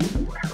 Wow.